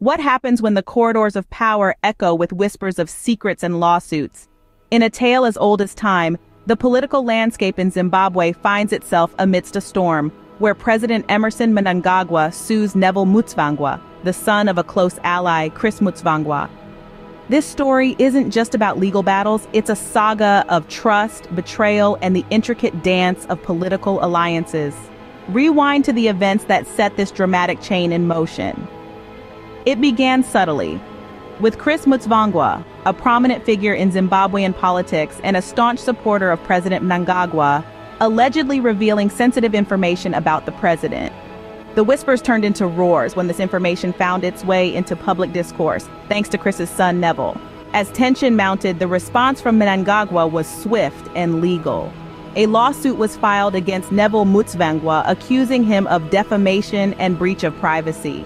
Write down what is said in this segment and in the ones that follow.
What happens when the corridors of power echo with whispers of secrets and lawsuits? In a tale as old as time, the political landscape in Zimbabwe finds itself amidst a storm, where President Emmerson Mnangagwa sues Neville Mutsvangwa, the son of a close ally, Chris Mutsvangwa. This story isn't just about legal battles, it's a saga of trust, betrayal, and the intricate dance of political alliances. Rewind to the events that set this dramatic chain in motion. It began subtly, with Chris Mutsvangwa, a prominent figure in Zimbabwean politics and a staunch supporter of President Mnangagwa, allegedly revealing sensitive information about the president. The whispers turned into roars when this information found its way into public discourse, thanks to Chris's son Neville. As tension mounted, the response from Mnangagwa was swift and legal. A lawsuit was filed against Neville Mutsvangwa, accusing him of defamation and breach of privacy.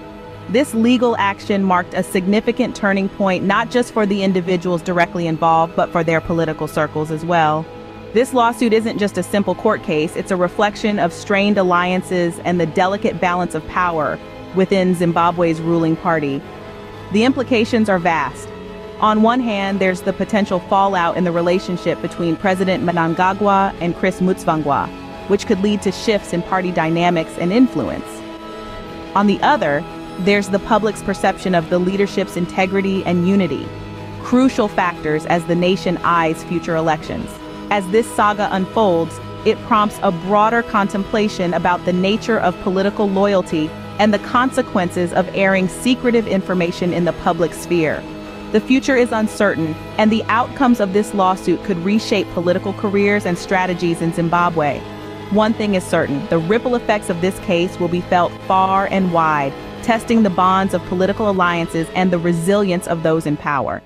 This legal action marked a significant turning point not just for the individuals directly involved, but for their political circles as well. This lawsuit isn't just a simple court case, it's a reflection of strained alliances and the delicate balance of power within Zimbabwe's ruling party. The implications are vast. On one hand, there's the potential fallout in the relationship between President Mnangagwa and Chris Mutsvangwa, which could lead to shifts in party dynamics and influence. On the other, there's the public's perception of the leadership's integrity and unity, crucial factors as the nation eyes future elections. As this saga unfolds, it prompts a broader contemplation about the nature of political loyalty and the consequences of airing secretive information in the public sphere. The future is uncertain, and the outcomes of this lawsuit could reshape political careers and strategies in Zimbabwe. One thing is certain, the ripple effects of this case will be felt far and wide, testing the bonds of political alliances and the resilience of those in power.